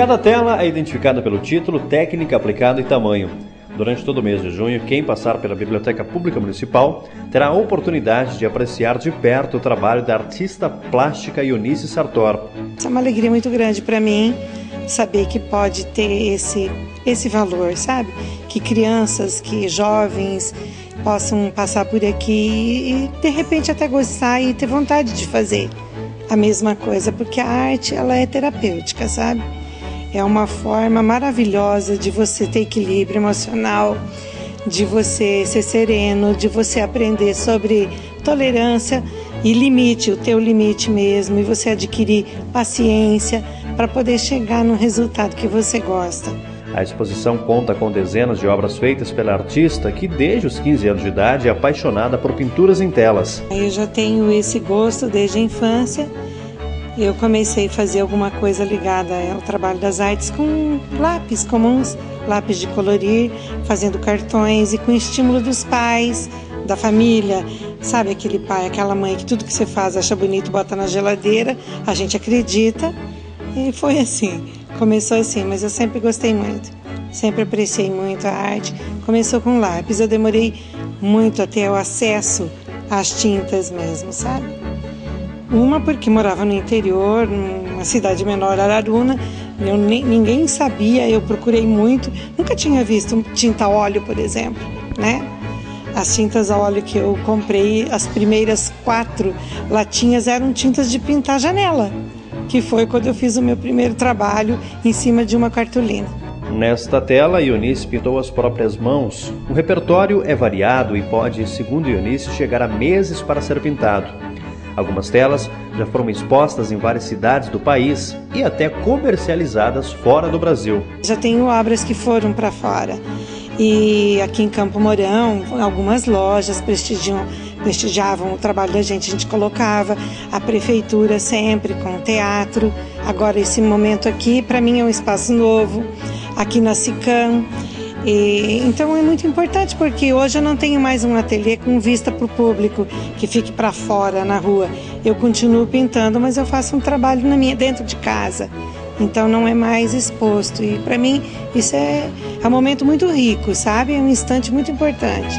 Cada tela é identificada pelo título, técnica aplicada e tamanho. Durante todo o mês de junho, quem passar pela Biblioteca Pública Municipal terá a oportunidade de apreciar de perto o trabalho da artista plástica Eunice Sartor. É uma alegria muito grande para mim saber que pode ter esse, esse valor, sabe? Que crianças, que jovens possam passar por aqui e de repente até gostar e ter vontade de fazer a mesma coisa, porque a arte ela é terapêutica, sabe? É uma forma maravilhosa de você ter equilíbrio emocional, de você ser sereno, de você aprender sobre tolerância e limite, o teu limite mesmo, e você adquirir paciência para poder chegar no resultado que você gosta. A exposição conta com dezenas de obras feitas pela artista que, desde os 15 anos de idade, é apaixonada por pinturas em telas. Eu já tenho esse gosto desde a infância. Eu comecei a fazer alguma coisa ligada ao trabalho das artes com lápis comuns, lápis de colorir, fazendo cartões e com estímulo dos pais, da família. Sabe aquele pai, aquela mãe que tudo que você faz acha bonito, bota na geladeira, a gente acredita. E foi assim. Começou assim, mas eu sempre gostei muito. Sempre apreciei muito a arte. Começou com lápis. Eu demorei muito até o acesso às tintas mesmo, sabe? Uma porque morava no interior, numa cidade menor, Araruna. Eu, ninguém sabia, eu procurei muito. Nunca tinha visto tinta óleo, por exemplo, né? As tintas a óleo que eu comprei, as primeiras quatro latinhas eram tintas de pintar janela que foi quando eu fiz o meu primeiro trabalho em cima de uma cartolina. Nesta tela, Eunice pintou as próprias mãos. O repertório é variado e pode, segundo Eunice, chegar a meses para ser pintado. Algumas telas já foram expostas em várias cidades do país e até comercializadas fora do Brasil. Já tenho obras que foram para fora. E aqui em Campo Mourão, algumas lojas prestigiam prestigiavam o trabalho da gente, a gente colocava a prefeitura sempre com teatro. Agora esse momento aqui para mim é um espaço novo aqui na Sicam. E, então é muito importante porque hoje eu não tenho mais um ateliê com vista para o público que fique para fora na rua. Eu continuo pintando, mas eu faço um trabalho na minha dentro de casa. Então não é mais exposto. E para mim isso é, é um momento muito rico, sabe? É um instante muito importante.